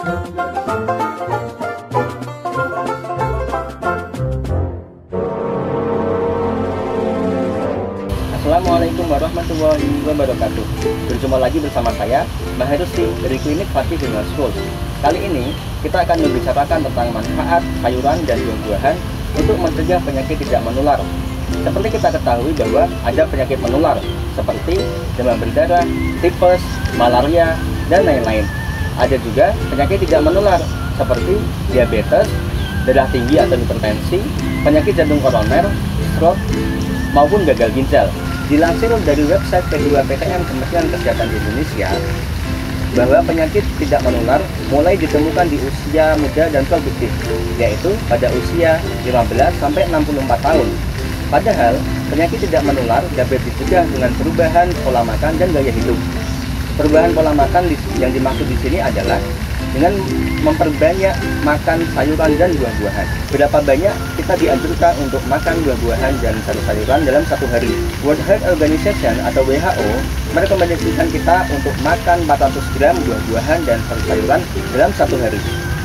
Assalamualaikum warahmatullahi wabarakatuh. Berjumpa lagi bersama saya Mbah Herusti dari Klinik Fatih Dengar School Kali ini kita akan membicarakan tentang manfaat sayuran dan buah-buahan Untuk mencegah penyakit tidak menular. Seperti kita ketahui bahwa ada penyakit menular Seperti demam berdarah, tipes, malaria, dan lain-lain. Ada juga penyakit tidak menular Seperti diabetes, darah tinggi atau hipertensi, penyakit jantung koroner, stroke, maupun gagal ginjal. Dilansir dari website P2PTN Kementerian Kesehatan Indonesia, bahwa penyakit tidak menular mulai ditemukan di usia muda dan produktif, yaitu pada usia 15 sampai 64 tahun. Padahal, penyakit tidak menular dapat dicegah dengan perubahan pola makan dan gaya hidup. Perubahan pola makan yang dimaksud di sini adalah dengan memperbanyak makan sayuran dan buah-buahan. Berapa banyak kita dianjurkan untuk makan buah-buahan dan sayur-sayuran dalam satu hari? World Health Organization atau WHO merekomendasikan kita untuk makan 400 gram buah-buahan dan sayur-sayuran dalam satu hari.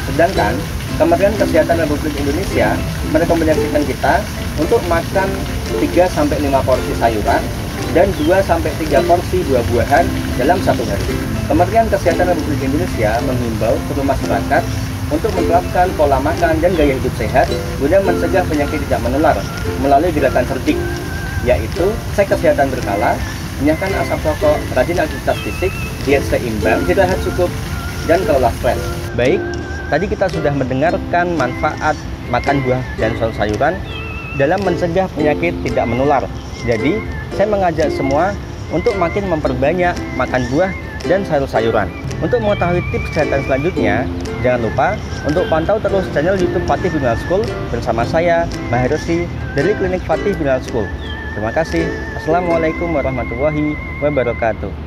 Sedangkan Kementerian Kesehatan Republik Indonesia merekomendasikan kita untuk makan 3-5 porsi sayuran dan 2-3 porsi buah-buahan dalam satu hari. Kementerian Kesehatan Republik Indonesia menghimbau seluruh masyarakat untuk menerapkan pola makan dan gaya hidup sehat guna mencegah penyakit tidak menular melalui gerakan cerdik, yaitu cek kesehatan berkala, menyahkan asap rokok, rajin aktivitas fisik, diet seimbang, istirahat cukup, dan kelola stres. Baik, tadi kita sudah mendengarkan manfaat makan buah dan sayur-sayuran dalam mencegah penyakit tidak menular. Jadi, saya mengajak semua untuk makin memperbanyak makan buah dan sayur-sayuran. Untuk mengetahui tips kesehatan selanjutnya, jangan lupa untuk pantau terus channel YouTube Fatih Binal School bersama saya, Maherosi dari Klinik Fatih Binal School. Terima kasih. Assalamualaikum warahmatullahi wabarakatuh.